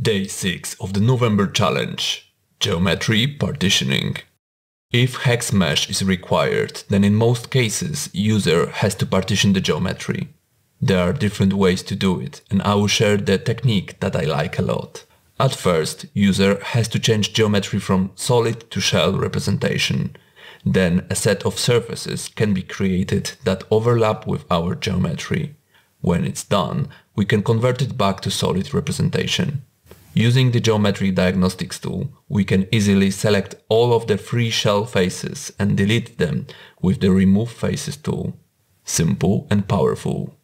Day 6 of the November challenge. Geometry partitioning. If hex mesh is required, then in most cases user has to partition the geometry. There are different ways to do it and I will share the technique that I like a lot. At first, user has to change geometry from solid to shell representation. Then a set of surfaces can be created that overlap with our geometry. When it's done, we can convert it back to solid representation. Using the Geometry Diagnostics tool, we can easily select all of the free shell faces and delete them with the Remove Faces tool. Simple and powerful.